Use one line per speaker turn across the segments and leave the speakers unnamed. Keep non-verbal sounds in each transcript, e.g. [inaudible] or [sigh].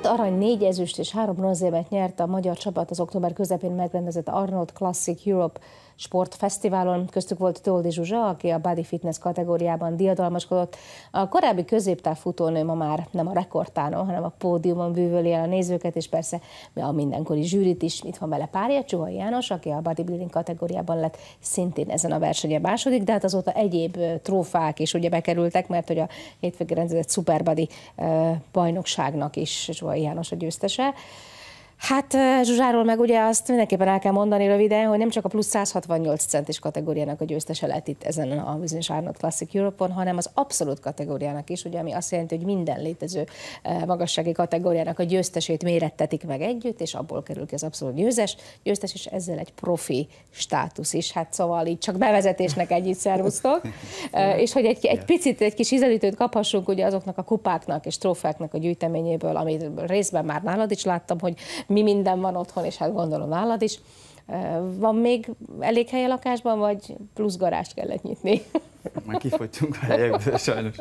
Öt arany, négy ezüst és három bronzérmet nyert a magyar csapat az október közepén megrendezett Arnold Classic Europe sportfesztiválon. Köztük volt Toldi Zsuzsa, aki a body fitness kategóriában diadalmaskodott. A korábbi középtáv futónő ma már nem a rekordtánon, hanem a pódiumon bűvöli el a nézőket, és persze a mindenkori zsűrit is. Itt van vele párja, Csuhai János, aki a bodybuilding kategóriában lett szintén ezen a versenyen második, de hát azóta egyéb trófák is ugye bekerültek, mert hogy a hétvégén rendezett Superbody bajnokságnak is Zsuhai János a győztese. Hát Zsuzsáról meg ugye azt mindenképpen el kell mondani röviden, hogy nem csak a plusz 168 centis kategóriának a győztese lett itt ezen a bizonyos Arnold Classic Europe-on, hanem az abszolút kategóriának is, ugye, ami azt jelenti, hogy minden létező magassági kategóriának a győztesét mérettetik meg együtt, és abból kerül ki az abszolút győzes, győztes, és ezzel egy profi státusz is. Hát szóval így csak bevezetésnek együtt szervusztok. [laughs] és hogy egy, egy picit, egy kis ízelítőt kaphassunk ugye azoknak a kupáknak és trófáknak a gyűjteményéből, amit részben már nálad is láttam, hogy mi minden van otthon, és hát gondolom nálad is. Van még elég hely a lakásban, vagy plusz garást kellett nyitni? [laughs]
Már kifogytunk a helyekből, sajnos.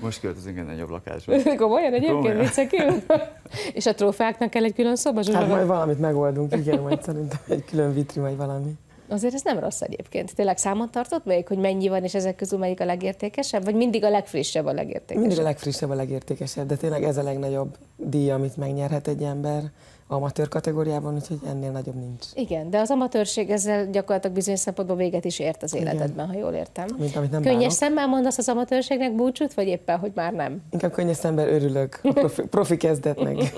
Most költözünk egy nagyobb lakásba. [laughs]
Komolyan egyébként viccekül? [laughs] És a trófáknak kell egy külön szoba?
Hát majd valamit megoldunk, igen, majd szerintem egy külön vitri, vagy valami.
Azért ez nem rossz egyébként. Tényleg számot tartott még, hogy mennyi van, és ezek közül melyik a legértékesebb? Vagy mindig a legfrissebb a legértékesebb?
Mindig a legfrissebb a legértékesebb, de tényleg ez a legnagyobb díj, amit megnyerhet egy ember amatőr kategóriában, úgyhogy ennél nagyobb nincs.
Igen, de az amatőrség ezzel gyakorlatilag bizonyos szempontból véget is ért az életedben, Igen. ha jól értem.
Mint amit nem
Könnyes bánok. szemmel mondasz az amatőrségnek búcsút, vagy éppen, hogy már nem?
Inkább könnyes szemmel örülök a profi, profi kezdetnek. [laughs]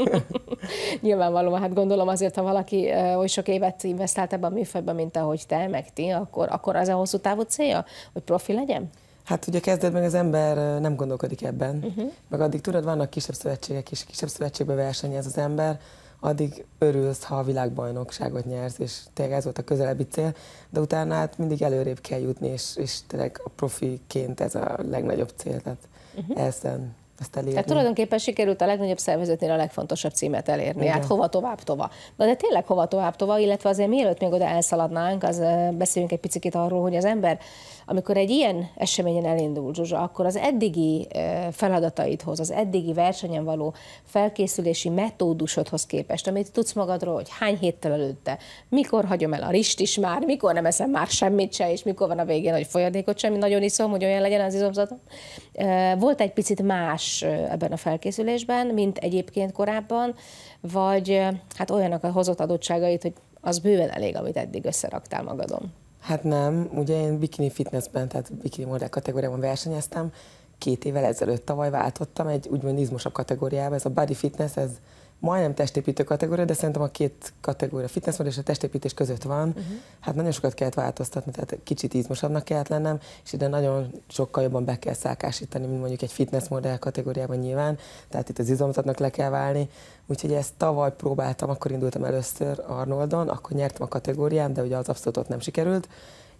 Nyilvánvalóan, hát gondolom azért, ha valaki oly sok évet investált ebben a műfajban, mint ahogy te, meg ti, akkor, akkor az a hosszú távú célja, hogy profi legyen?
Hát ugye kezdetben az ember nem gondolkodik ebben, uh-huh. meg addig tudod, vannak kisebb szövetségek, és kisebb szövetségbe versenyez az ember, addig örülsz, ha a világbajnokságot nyersz, és tényleg ez volt a közelebbi cél, de utána hát mindig előrébb kell jutni, és, és tényleg a profiként ez a legnagyobb cél, tehát uh-huh. ezen ezt elérni.
Tehát tulajdonképpen sikerült a legnagyobb szervezetnél a legfontosabb címet elérni. Igen. Hát hova tovább tova. Na de tényleg hova tovább tova, illetve azért mielőtt még oda elszaladnánk, az beszéljünk egy picit arról, hogy az ember, amikor egy ilyen eseményen elindul, Zsuzsa, akkor az eddigi feladataidhoz, az eddigi versenyen való felkészülési metódusodhoz képest, amit tudsz magadról, hogy hány héttel előtte, mikor hagyom el a rist is már, mikor nem eszem már semmit se, és mikor van a végén, hogy folyadékot semmi, nagyon iszom, hogy olyan legyen az izomzatom. Volt egy picit más más ebben a felkészülésben, mint egyébként korábban, vagy hát olyanok a hozott adottságait, hogy az bőven elég, amit eddig összeraktál magadon.
Hát nem, ugye én bikini fitnessben, tehát bikini modell kategóriában versenyeztem, két évvel ezelőtt tavaly váltottam egy úgymond izmosabb kategóriába, ez a body fitness, ez majdnem testépítő kategória, de szerintem a két kategória, fitness és a testépítés között van. Uh-huh. Hát nagyon sokat kellett változtatni, tehát kicsit izmosabbnak kellett lennem, és ide nagyon sokkal jobban be kell szákásítani, mint mondjuk egy fitness modell kategóriában nyilván, tehát itt az izomzatnak le kell válni. Úgyhogy ezt tavaly próbáltam, akkor indultam először Arnoldon, akkor nyertem a kategórián, de ugye az abszolút nem sikerült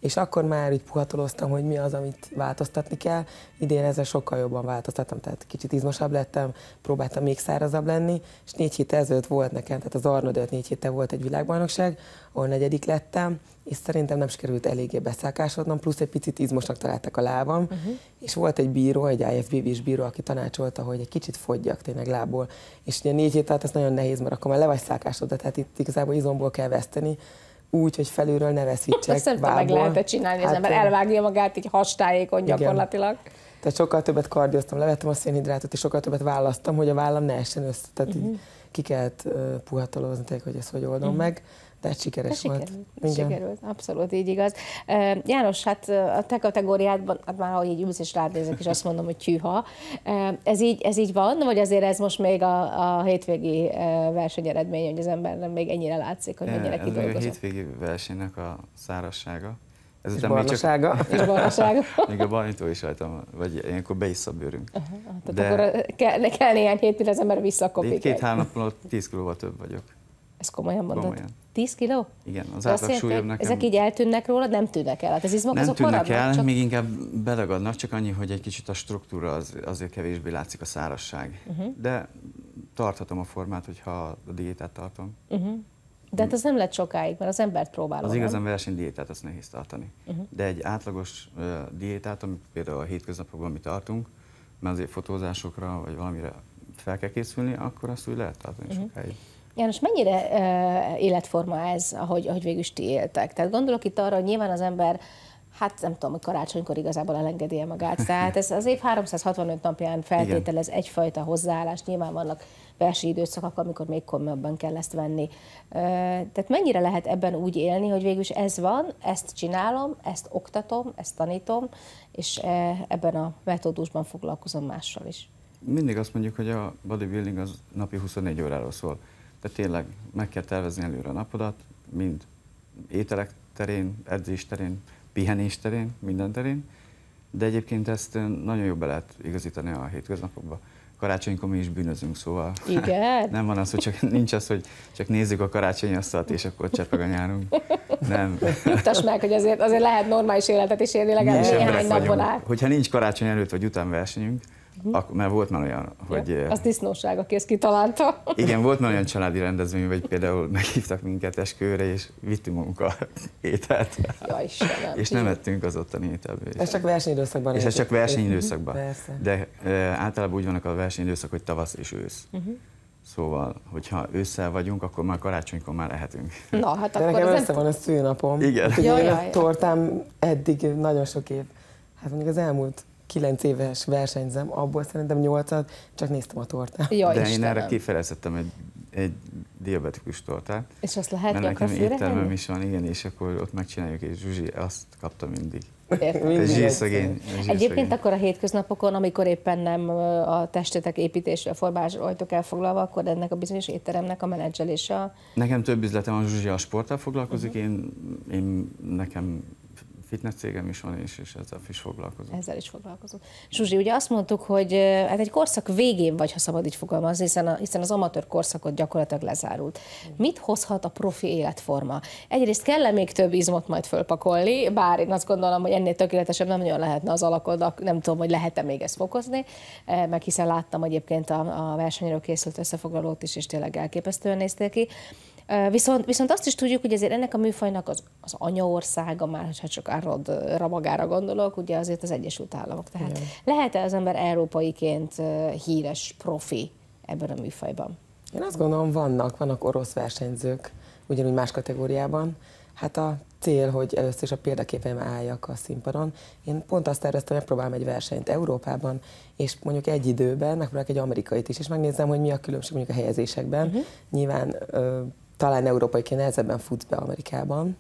és akkor már így puhatoloztam, hogy mi az, amit változtatni kell. Idén ezzel sokkal jobban változtattam, tehát kicsit izmosabb lettem, próbáltam még szárazabb lenni, és négy hét ezelőtt volt nekem, tehát az Arnold négy héttel volt egy világbajnokság, ahol negyedik lettem, és szerintem nem sikerült eléggé beszákásodnom, plusz egy picit izmosnak találtak a lábam, uh-huh. és volt egy bíró, egy IFBB-s bíró, aki tanácsolta, hogy egy kicsit fogyjak tényleg lából, és ugye négy hét alatt ez nagyon nehéz, mert akkor már le vagy szákásodva, tehát itt igazából izomból kell veszteni, úgy, hogy felülről ne veszítsek
Azt meg lehet csinálni, hát, az ember elvágja magát így hastájékon igen. gyakorlatilag.
Tehát sokkal többet kardioztam, levettem a szénhidrátot, és sokkal többet választam, hogy a vállam ne essen össze. Tehát uh-huh. így ki kellett uh, puhatolózni, hogy ezt hogy oldom uh-huh. meg. Tehát sikeres De volt.
Sikerült, Igen. sikerült, abszolút így igaz. János, hát a te kategóriádban, hát már ahogy így ülsz és rád nézek, és azt mondom, hogy tyűha. Ez így, ez így van, vagy azért ez most még a, a hétvégi versenyeredmény, hogy az ember még ennyire látszik, hogy mennyire kidolgozott?
Ez még a hétvégi versenynek a szárassága.
Ez és barnasága.
Csak... [laughs] és barnasága.
még a barnitól is rajtam, vagy ilyenkor beissza a bőrünk.
Uh-huh. Tehát De... akkor kell, kell néhány hétig az ember visszakopik.
Két-három nap 10 kilóval több vagyok.
Ez komolyan mondod? Komolyan. 10 kiló?
Igen, az átlag súlyom nekem...
Ezek így eltűnnek róla, nem tűnnek el? Hát az izmok
nem
azok
tűnnek maradnak, el, csak... még inkább beragadnak, csak annyi, hogy egy kicsit a struktúra az, azért kevésbé látszik a szárasság. Uh-huh. De tarthatom a formát, hogyha a diétát tartom. Uh-huh.
De hát az nem lett sokáig, mert az embert próbálom.
Az igazán versenydiétát azt nehéz tartani. Uh-huh. De egy átlagos uh, diétát, amit például a hétköznapokban mi tartunk, mert azért fotózásokra vagy valamire fel kell készülni, akkor azt úgy lehet tartani uh-huh. sokáig.
János, mennyire uh, életforma ez, ahogy, ahogy végül is ti éltek? Tehát gondolok itt arra, hogy nyilván az ember hát nem tudom, hogy karácsonykor igazából elengedi -e magát. [laughs] Tehát ez az év 365 napján feltételez Igen. egyfajta hozzáállás. Nyilván vannak versenyidőszakok, amikor még komolyabban kell ezt venni. Tehát mennyire lehet ebben úgy élni, hogy végül is ez van, ezt csinálom, ezt oktatom, ezt tanítom, és ebben a metódusban foglalkozom mással is.
Mindig azt mondjuk, hogy a bodybuilding az napi 24 óráról szól. Tehát tényleg meg kell tervezni előre a napodat, mind ételek terén, edzés terén, pihenés terén, minden terén, de egyébként ezt nagyon jól be lehet igazítani a hétköznapokba. Karácsonykor mi is bűnözünk, szóval
Igen? [laughs]
nem van az, hogy csak nincs az, hogy csak nézzük a karácsonyi asztalt, és akkor csepeg a nyárunk. Nem. [laughs]
Nyugtass meg, hogy azért, azért lehet normális életet is élni legalább néhány napon át.
Hogyha nincs karácsony előtt vagy után versenyünk, Uh-huh. Ak- mert volt már olyan, hogy...
Ja, az disznóság, aki ezt kitalálta.
Igen, volt már olyan [laughs] családi rendezvény, vagy például meghívtak minket eskőre, és vittünk magunkkal ételt.
Ja, Istenem.
és nem ettünk az ottani ételből.
Ez csak versenyidőszakban.
És ez csak versenyidőszakban. De e, általában úgy vannak a versenyidőszak, hogy tavasz és ősz. Uh-huh. Szóval, hogyha ősszel vagyunk, akkor már karácsonykor már lehetünk.
Na, hát
De
akkor
nekem össze van a szűnapom.
Igen.
Ja, ja,
ja. tortám eddig nagyon sok év. Hát mondjuk az elmúlt kilenc éves versenyzem, abból szerintem nyolcat, csak néztem a tortát.
Ja,
De
Istenem.
én erre kifejeztettem egy, egy diabetikus tortát.
És azt lehet
Mert nekem éttermem is van, igen, és akkor ott megcsináljuk, és Zsuzsi azt kapta mindig. Zsírszegény.
Egyébként akkor a hétköznapokon, amikor éppen nem a testetek építésre, formálásra vagytok elfoglalva, akkor ennek a bizonyos étteremnek a menedzselése.
Nekem több üzletem van, Zsuzsi a sporttal foglalkozik, uh-huh. én, én nekem fitness cégem is van, és, és ezzel is foglalkozom.
Ezzel is foglalkozom. Zsuzsi, ugye azt mondtuk, hogy hát egy korszak végén vagy, ha szabad így fogalmazni, hiszen, a, hiszen az amatőr korszakot gyakorlatilag lezárult. Mit hozhat a profi életforma? Egyrészt kell még több izmot majd fölpakolni, bár én azt gondolom, hogy ennél tökéletesebb nem nagyon lehetne az alakod, nem tudom, hogy lehet-e még ezt fokozni, meg hiszen láttam egyébként a, a versenyről készült összefoglalót is, és tényleg elképesztően néztél ki. Viszont, viszont azt is tudjuk, hogy azért ennek a műfajnak az, az anyaországa, már ha csak Arnold Ramagára gondolok, ugye azért az Egyesült Államok. Tehát lehet-e az ember európaiként híres profi ebben a műfajban?
Én azt gondolom, vannak, vannak orosz versenyzők, ugyanúgy más kategóriában. Hát a cél, hogy először is a példaképpen álljak a színpadon. Én pont azt terveztem, megpróbálom egy versenyt Európában, és mondjuk egy időben megpróbálok egy amerikait is, és megnézem, hogy mi a különbség mondjuk a helyezésekben. Uh-huh. Nyilván ö, talán európaiként nehezebben futsz be Amerikában,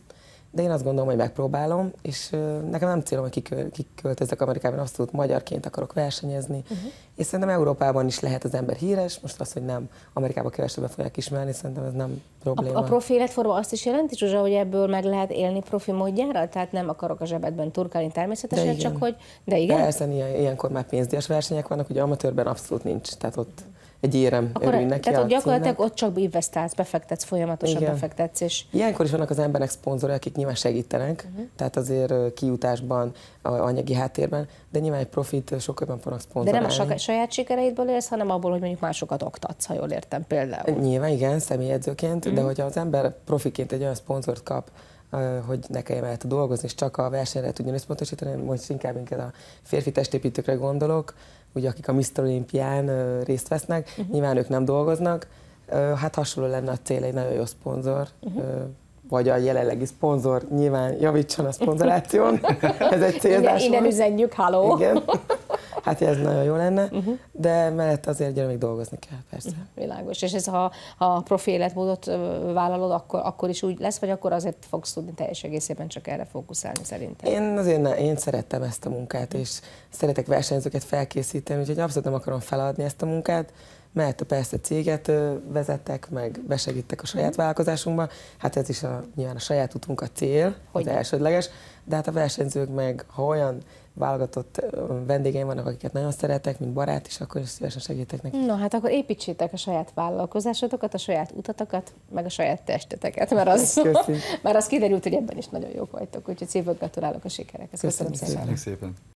de én azt gondolom, hogy megpróbálom, és nekem nem célom, hogy kiköltözök Amerikában, abszolút magyarként akarok versenyezni, uh-huh. és szerintem Európában is lehet az ember híres, most az, hogy nem Amerikában kevesebben fogják ismerni, szerintem ez nem probléma.
A, a profi életforma azt is jelenti, Zsuzsa, hogy ebből meg lehet élni profi módjára? Tehát nem akarok a zsebedben turkálni természetesen, csak hogy... De igen?
Persze, ilyen, ilyenkor már pénzdíjas versenyek vannak, ugye amatőrben abszolút nincs, tehát ott egy érem
Akkor,
örül neki
Tehát ott gyakorlatilag ott csak investálsz, befektetsz, folyamatosan Igen. befektetsz. És...
Ilyenkor is vannak az emberek szponzorai, akik nyilván segítenek, uh-huh. tehát azért kijutásban, anyagi háttérben, de nyilván egy profit sokkal jobban fognak szponzorálni.
De nem a saját sikereidből élsz, hanem abból, hogy mondjuk másokat oktatsz, ha jól értem például.
Nyilván igen, személyedzőként, uh-huh. de mhm. hogyha az ember profiként egy olyan szponzort kap, hogy ne kelljen mellett dolgozni, és csak a versenyre tudjon összpontosítani, most inkább inkább a férfi testépítőkre gondolok, ugye akik a Mr. Olympián részt vesznek, uh-huh. nyilván ők nem dolgoznak, hát hasonló lenne a cél egy nagyon jó szponzor, uh-huh. vagy a jelenlegi szponzor nyilván javítson a szponzoráción, [laughs] ez egy célzás.
Innen, innen üzenjük, haló!
Igen. [laughs] Hát ez nagyon jó lenne, uh-huh. de mellett azért gyere még dolgozni kell, persze. Uh-huh.
Világos. És ez, ha, ha a profi életmódot vállalod, akkor, akkor is úgy lesz, vagy akkor azért fogsz tudni teljes egészében csak erre fókuszálni szerintem?
Én azért ne, én szerettem ezt a munkát, és szeretek versenyzőket felkészíteni, úgyhogy abszolút nem akarom feladni ezt a munkát, mert persze céget vezettek, meg besegítek a saját vállalkozásunkba, hát ez is a, nyilván a saját utunk a cél, hogy az elsődleges, de hát a versenyzők meg, ha olyan válogatott vendégeim vannak, akiket nagyon szeretek, mint barát is, akkor is szívesen segítek neki.
No, hát akkor építsétek a saját vállalkozásotokat, a saját utatokat, meg a saját testeteket, mert az, [laughs] mert az kiderült, hogy ebben is nagyon jók vagytok, úgyhogy szívből gratulálok a sikerekhez.
Köszönöm, Köszönöm szépen. szépen.